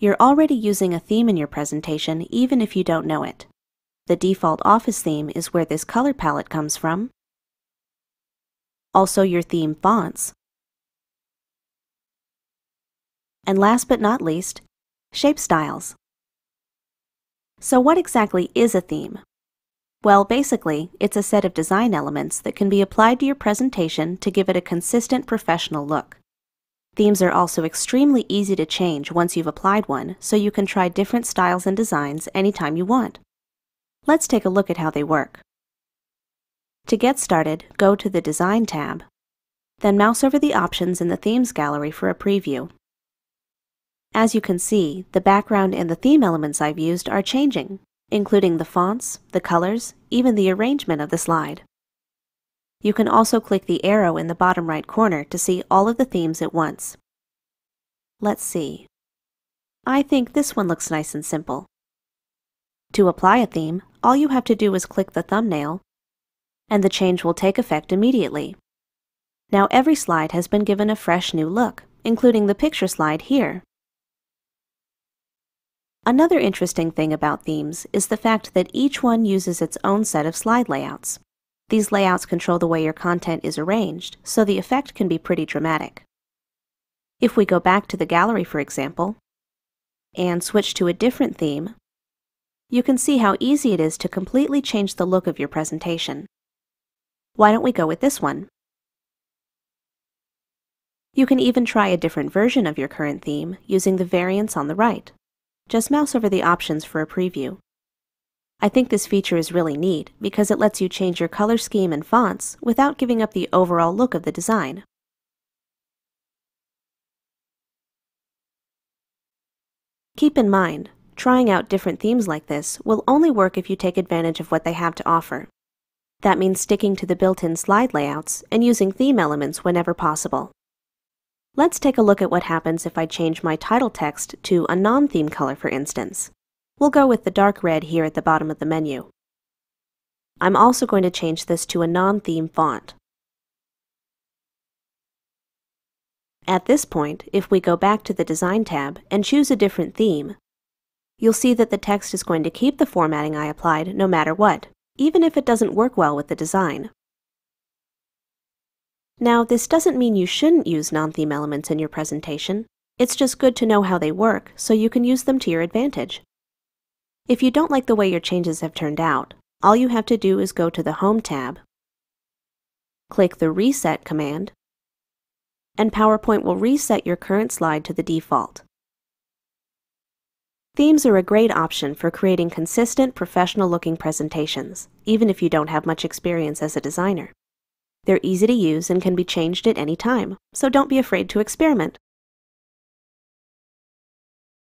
You're already using a theme in your presentation even if you don't know it. The default Office theme is where this color palette comes from. Also your theme fonts. And last but not least, shape styles. So what exactly is a theme? Well, basically, it's a set of design elements that can be applied to your presentation to give it a consistent professional look. Themes are also extremely easy to change once you've applied one, so you can try different styles and designs anytime you want. Let's take a look at how they work. To get started, go to the Design tab, then mouse over the options in the Themes gallery for a preview. As you can see, the background and the theme elements I've used are changing, including the fonts, the colors, even the arrangement of the slide. You can also click the arrow in the bottom right corner to see all of the themes at once. Let's see. I think this one looks nice and simple. To apply a theme, all you have to do is click the thumbnail, and the change will take effect immediately. Now every slide has been given a fresh new look, including the picture slide here. Another interesting thing about themes is the fact that each one uses its own set of slide layouts. These layouts control the way your content is arranged, so the effect can be pretty dramatic. If we go back to the gallery, for example, and switch to a different theme, you can see how easy it is to completely change the look of your presentation. Why don't we go with this one? You can even try a different version of your current theme using the variants on the right. Just mouse over the options for a preview. I think this feature is really neat because it lets you change your color scheme and fonts without giving up the overall look of the design. Keep in mind, trying out different themes like this will only work if you take advantage of what they have to offer. That means sticking to the built-in slide layouts and using theme elements whenever possible. Let's take a look at what happens if I change my title text to a non-theme color, for instance. We'll go with the dark red here at the bottom of the menu. I'm also going to change this to a non-theme font. At this point, if we go back to the Design tab and choose a different theme, you'll see that the text is going to keep the formatting I applied no matter what, even if it doesn't work well with the design. Now, this doesn't mean you shouldn't use non-theme elements in your presentation. It's just good to know how they work so you can use them to your advantage. If you don't like the way your changes have turned out, all you have to do is go to the Home tab, click the Reset command, and PowerPoint will reset your current slide to the default. Themes are a great option for creating consistent, professional-looking presentations, even if you don't have much experience as a designer. They're easy to use and can be changed at any time, so don't be afraid to experiment.